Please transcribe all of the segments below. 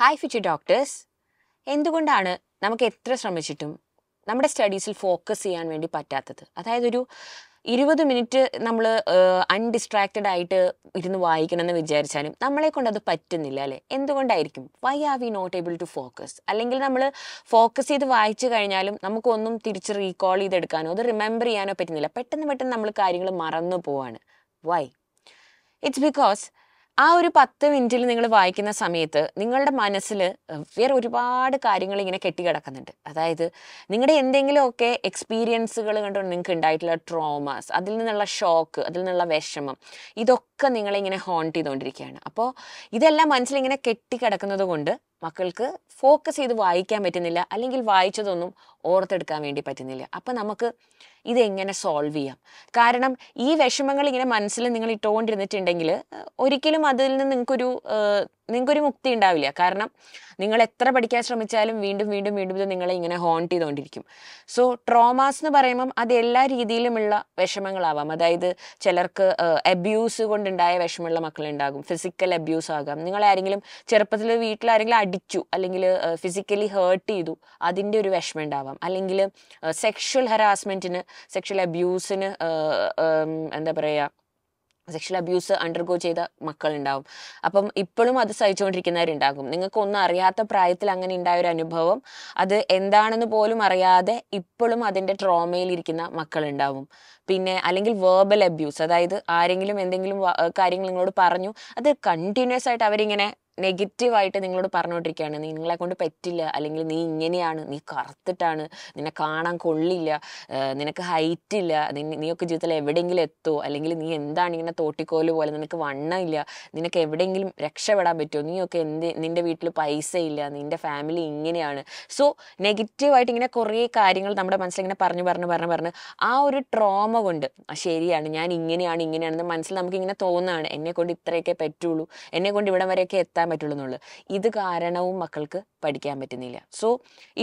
Hi future doctors എന്തുകൊണ്ടാണ് നമുക്ക് എത്ര ശ്രമിച്ചിട്ടും നമ്മുടെ സ്റ്റഡീസിൽ ഫോക്കസ് ചെയ്യാൻ വേണ്ടി പറ്റാത്തത്? അതായത് ഒരു ഇരുപത് മിനിറ്റ് നമ്മൾ അൺഡിസ്ട്രാക്റ്റഡ് ആയിട്ട് ഇരുന്ന് വായിക്കണമെന്ന് വിചാരിച്ചാലും നമ്മളെ കൊണ്ട് അത് പറ്റുന്നില്ല അല്ലേ? എന്തുകൊണ്ടായിരിക്കും? Why are we not able to focus അല്ലെങ്കിൽ നമ്മൾ ഫോക്കസ് ചെയ്ത് വായിച്ചു കഴിഞ്ഞാലും നമുക്കൊന്നും തിരിച്ച് റീകോൾ ചെയ്തെടുക്കാനോ അത് റിമെമ്പർ ചെയ്യാനോ പറ്റുന്നില്ല. പെട്ടെന്ന് പെട്ടെന്ന് നമ്മൾ കാര്യങ്ങൾ മറന്നു പോവാണ്. വൈ ഇറ്റ്സ് ബിക്കോസ് ആ ഒരു പത്ത് മിനിറ്റിൽ നിങ്ങൾ വായിക്കുന്ന സമയത്ത് നിങ്ങളുടെ മനസ്സിൽ വേറെ ഒരുപാട് കാര്യങ്ങൾ ഇങ്ങനെ കെട്ടിക്കിടക്കുന്നുണ്ട്. അതായത് നിങ്ങളുടെ എന്തെങ്കിലുമൊക്കെ എക്സ്പീരിയൻസുകൾ കണ്ടുകൊണ്ട് നിങ്ങൾക്ക് ഉണ്ടായിട്ടുള്ള ട്രോമാസ് അതിൽ നിന്നുള്ള ഷോക്ക് അതിൽ നിന്നുള്ള വിഷമം ഇതൊക്കെ നിങ്ങളെ ഇങ്ങനെ ഹോണ്ട് ചെയ്തുകൊണ്ടിരിക്കുകയാണ് അപ്പോൾ ഇതെല്ലാം മനസ്സിലിങ്ങനെ കെട്ടിക്കിടക്കുന്നത് കൊണ്ട് മക്കൾക്ക് ഫോക്കസ് ചെയ്ത് വായിക്കാൻ പറ്റുന്നില്ല അല്ലെങ്കിൽ വായിച്ചതൊന്നും ഓർത്തെടുക്കാൻ വേണ്ടി പറ്റുന്നില്ല. അപ്പം നമുക്ക് ഇതെങ്ങനെ സോൾവ് ചെയ്യാം? കാരണം ഈ വിഷമങ്ങൾ ഇങ്ങനെ മനസ്സിൽ നിങ്ങൾ ഇട്ടുകൊണ്ടിരുന്നിട്ടുണ്ടെങ്കിൽ ഒരിക്കലും അതിൽ നിന്ന് നിങ്ങൾക്കൊരു നിങ്ങൾക്കൊരു മുക്തി ഉണ്ടാവില്ല. കാരണം നിങ്ങൾ എത്ര പഠിക്കാൻ ശ്രമിച്ചാലും വീണ്ടും വീണ്ടും വീണ്ടും ഇത് നിങ്ങളെ ഇങ്ങനെ ഹോണ്ട് ചെയ്തുകൊണ്ടിരിക്കും സോ ട്രോമാസ് എന്ന് പറയുമ്പം അത് എല്ലാ രീതിയിലുമുള്ള വിഷമങ്ങളാവാം. അതായത് ചിലർക്ക് അബ്യൂസ് കൊണ്ടുണ്ടായ വിഷമമുള്ള മക്കളുണ്ടാകും. ഫിസിക്കൽ അബ്യൂസ് ആകാം. നിങ്ങളെ ആരെങ്കിലും ചെറുപ്പത്തിൽ വീട്ടിൽ ആരെങ്കിലും അടിച്ചു അല്ലെങ്കിൽ ഫിസിക്കലി ഹേർട്ട് ചെയ്തു അതിന്റെ ഒരു വിഷമം ഉണ്ടാവാം. അല്ലെങ്കിൽ സെക്ഷൽ ഹറാസ്മെന്റിന് സെക്ഷൽ അബ്യൂസിന് എന്താ പറയുക സെക്ഷൽ അബ്യൂസ് അണ്ടർഗോ ചെയ്ത മക്കളുണ്ടാവും. അപ്പം ഇപ്പോഴും അത് സഹിച്ചുകൊണ്ടിരിക്കുന്നവരുണ്ടാകും. നിങ്ങൾക്ക് ഒന്നും അറിയാത്ത പ്രായത്തിൽ അങ്ങനെ ഉണ്ടായ ഒരു അനുഭവം അത് എന്താണെന്ന് പോലും അറിയാതെ ഇപ്പോഴും അതിന്റെ ട്രോമയിൽ ഇരിക്കുന്ന മക്കളുണ്ടാവും. പിന്നെ അല്ലെങ്കിൽ വേർബൽ അബ്യൂസ് അതായത് ആരെങ്കിലും എന്തെങ്കിലും കാര്യങ്ങൾ നിങ്ങളോട് പറഞ്ഞു അത് കണ്ടിന്യൂസ് ആയിട്ട് അവരിങ്ങനെ നെഗറ്റീവായിട്ട് നിങ്ങളോട് പറഞ്ഞുകൊണ്ടിരിക്കുകയാണ്. നിങ്ങളെ കൊണ്ട് പറ്റില്ല. അല്ലെങ്കിൽ നീ ഇങ്ങനെയാണ്. നീ കറുത്തിട്ടാണ്. നിന്നെ കാണാൻ കൊള്ളില്ല. നിനക്ക് ഹൈറ്റ് ഇല്ല. നീയൊക്കെ ജീവിതത്തിൽ എവിടെയെങ്കിലും എത്തുമോ അല്ലെങ്കിൽ നീ എന്താണ് ഇങ്ങനെ തോട്ടിക്കോൽ പോലെ നിനക്ക് വണ്ണമില്ല നിനക്ക് എവിടെയെങ്കിലും രക്ഷപ്പെടാൻ പറ്റുമോ? നീയൊക്കെ എന്ത് നിന്റെ വീട്ടിൽ പൈസ ഇല്ല നിന്റെ ഫാമിലി ഇങ്ങനെയാണ്. സോ നെഗറ്റീവായിട്ട് ഇങ്ങനെ കുറേ കാര്യങ്ങൾ നമ്മുടെ മനസ്സിൽ ഇങ്ങനെ പറഞ്ഞു പറഞ്ഞു പറഞ്ഞു പറഞ്ഞ് ആ ഒരു ട്രോമ കൊണ്ട് ശരിയാണ്. ഞാൻ ഇങ്ങനെയാണ് ഇങ്ങനെയാണെന്ന് മനസ്സിൽ നമുക്ക് ഇങ്ങനെ തോന്നുകയാണ് എന്നെ കൊണ്ട് ഇത്രയൊക്കെ പറ്റുള്ളൂ. എന്നെ കൊണ്ട് ഇവിടം വരെയൊക്കെ എത്താൻ പറ്റുള്ളൂ എന്നുള്ളത് ഇത് കാരണവും മക്കൾക്ക് പഠിക്കാൻ പറ്റുന്നില്ല. സോ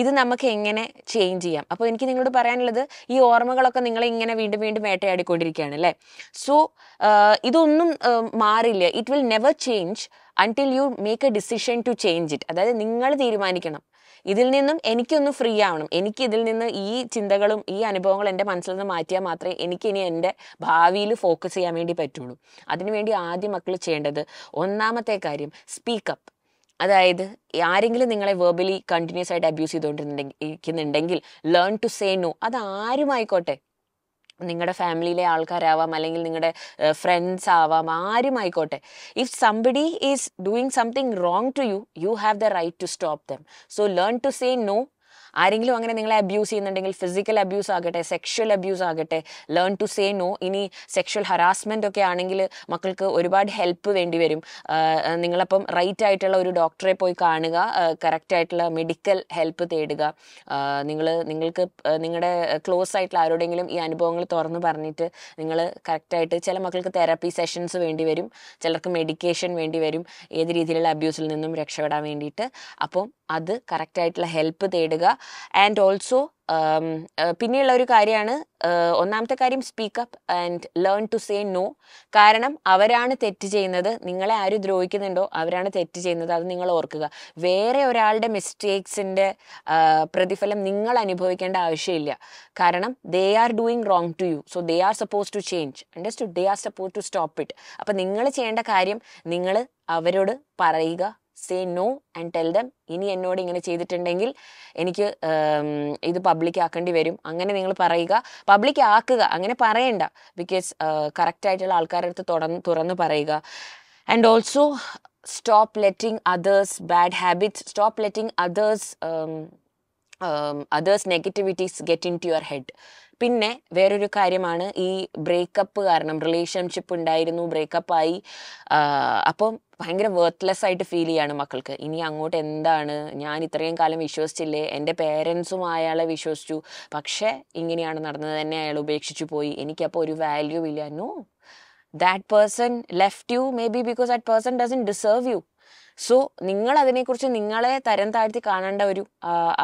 ഇത് നമുക്ക് എങ്ങനെ ചേഞ്ച് ചെയ്യാം? അപ്പോൾ എനിക്ക് നിങ്ങളോട് പറയാനുള്ളത് ഈ ഓർമ്മകളൊക്കെ നിങ്ങളെ ഇങ്ങനെ വീണ്ടും വീണ്ടും വേട്ടയാടിക്കൊണ്ടിരിക്കുകയാണ് അല്ലേ? സോ ഇതൊന്നും മാറില്ല. It will never change until you make a decision to change it അതായത് നിങ്ങൾ തീരുമാനിക്കണം. ഇതിൽ നിന്നും എനിക്കൊന്ന് ഫ്രീ ആവണം. എനിക്ക് ഇതിൽ നിന്ന് ഈ ചിന്തകളും ഈ അനുഭവങ്ങളും എന്റെ മനസ്സിൽ നിന്ന് മാറ്റിയാൽ മാത്രമേ എനിക്ക് ഇനി എന്റെ ഭാവിയിൽ ഫോക്കസ് ചെയ്യാൻ വേണ്ടി പറ്റുള്ളൂ. അതിനുവേണ്ടി ആദ്യം മക്കൾ ചെയ്യേണ്ടത് ഒന്നാമത്തെ കാര്യം സ്പീക്കപ്പ് അതായത് ആരെങ്കിലും നിങ്ങളെ വെർബലി കണ്ടിന്യൂസ് ആയിട്ട് അബ്യൂസ് ചെയ്തുകൊണ്ടിരിക്കുന്നുണ്ടെങ്കിൽ ലേൺ ടു സേ നോ അത് ആരുമായിക്കോട്ടെ? നിങ്ങളുടെ ഫാമിലിയിലെ ആൾക്കാരാവാം അല്ലെങ്കിൽ നിങ്ങളുടെ ഫ്രണ്ട്സ് ആവാം ആരും ആയിക്കോട്ടെ if somebody is doing something wrong to you you have the right to stop them so learn to say no ആരെങ്കിലും അങ്ങനെ നിങ്ങളെ അബ്യൂസ് ചെയ്യുന്നുണ്ടെങ്കിൽ ഫിസിക്കൽ അബ്യൂസ് ആകട്ടെ സെക്ഷൽ അബ്യൂസ് ആകട്ടെ ലേൺ ടു സേ നോ ഇനി സെക്ഷൽ ഹറാസ്മെന്റ് ഒക്കെ ആണെങ്കിൽ മക്കൾക്ക് ഒരുപാട് ഹെൽപ്പ് വേണ്ടി വരും. നിങ്ങളപ്പം റൈറ്റ് ആയിട്ടുള്ള ഒരു ഡോക്ടറെ പോയി കാണുക കറക്റ്റ് ആയിട്ടുള്ള മെഡിക്കൽ ഹെൽപ്പ് തേടുക. നിങ്ങൾ നിങ്ങൾക്ക് നിങ്ങളുടെ ക്ലോസ് ആയിട്ടുള്ള ആരോടെങ്കിലും ഈ അനുഭവങ്ങൾ തുറന്ന് പറഞ്ഞിട്ട് നിങ്ങൾ കറക്റ്റായിട്ട് ചില മക്കൾക്ക് തെറാപ്പി സെഷൻസ് വേണ്ടി വരും. ചിലർക്ക് മെഡിക്കേഷൻ വേണ്ടി വരും. ഏത് രീതിയിലുള്ള അബ്യൂസിൽ നിന്നും രക്ഷപ്പെടാൻ വേണ്ടിയിട്ട്. അപ്പം അത് കറക്റ്റായിട്ടുള്ള ഹെൽപ്പ് തേടുക. ആൻഡ് ഓൾസോ പിന്നെയുള്ള ഒരു കാര്യമാണ് ഒന്നാമത്തെ കാര്യം speak up and learn to say no കാരണം അവരാണ് തെറ്റ് ചെയ്യുന്നത്. നിങ്ങളെ ആര് ദ്രോഹിക്കുന്നുണ്ടോ അവരാണ് തെറ്റ് ചെയ്യുന്നത്. അത് നിങ്ങൾ ഓർക്കുക. വേറെ ഒരാളുടെ മിസ്റ്റേക്സിന്റെ പ്രതിഫലം നിങ്ങൾ അനുഭവിക്കേണ്ട ആവശ്യമില്ല. കാരണം they are doing wrong to you so they are suppose to change understood they are suppose to stop it അപ്പം നിങ്ങൾ ചെയ്യേണ്ട കാര്യം നിങ്ങൾ അവരോട് പറയുക say no and tell them ഇനി എന്നോട് ഇങ്ങനെ ചെയ്തിട്ടുണ്ടെങ്കിൽ എനിക്ക് ഇത് പബ്ലിക് ആക്കേണ്ടി വരും. അങ്ങനെ നിങ്ങൾ പറയുക. പബ്ലിക് ആക്കുക. അങ്ങനെ പറയണ്ട. ബിക്കോസ് കറക്റ്റ് ആയിട്ടുള്ള ആൾക്കാരുടെ അടുത്ത് തുറന്ന് തുറന്ന് പറയുക. And also stop letting others bad habits stop letting others others negativities get into your head പിന്നെ വേറൊരു കാര്യമാണ് ഈ ബ്രേക്കപ്പ് കാരണം റിലേഷൻഷിപ്പ് ഉണ്ടായിരുന്നു ബ്രേക്കപ്പായി അപ്പം ഭയങ്കര വേർത്ത്ലെസ് ആയിട്ട് ഫീൽ ചെയ്യാണ് മക്കൾക്ക്. ഇനി അങ്ങോട്ട് എന്താണ്? ഞാൻ ഇത്രയും കാലം വിശ്വസിച്ചില്ലേ? എന്റെ പേരൻസും അയാളെ വിശ്വസിച്ചു. പക്ഷേ ഇങ്ങനെയാണ് നടന്നത്. തന്നെ അയാൾ ഉപേക്ഷിച്ചു പോയി. എനിക്കപ്പോൾ ഒരു വാല്യൂ ഇല്ല. No that person left you may be because that person doesn't deserve you so നിങ്ങൾ അതിനെക്കുറിച്ച് നിങ്ങളെ തരം താഴ്ത്തി കാണേണ്ട ഒരു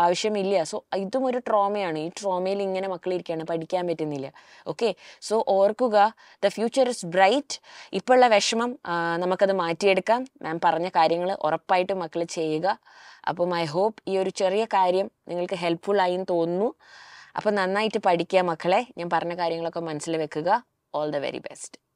ആവശ്യമില്ല. സോ ഇതും ഒരു ട്രോമയാണ് ഈ ട്രോമയിൽ ഇങ്ങനെ മക്കളിരിക്കുകയാണ് പഠിക്കാൻ പറ്റുന്നില്ല. ഓക്കെ സോ ഓർക്കുക ദ ഫ്യൂച്ചർ ഇസ് ബ്രൈറ്റ് ഇപ്പോഴുള്ള വിഷമം നമുക്കത് മാറ്റിയെടുക്കാം. മാം പറഞ്ഞ കാര്യങ്ങൾ ഉറപ്പായിട്ടും മക്കൾ ചെയ്യുക. അപ്പം ഐ ഹോപ്പ് ഈ ഒരു ചെറിയ കാര്യം നിങ്ങൾക്ക് ഹെൽപ്ഫുൾ ആയി തോന്നുന്നു. അപ്പം നന്നായിട്ട് പഠിക്കുക മക്കളെ. ഞാൻ പറഞ്ഞ കാര്യങ്ങളൊക്കെ മനസ്സിൽ വെക്കുക. All the very best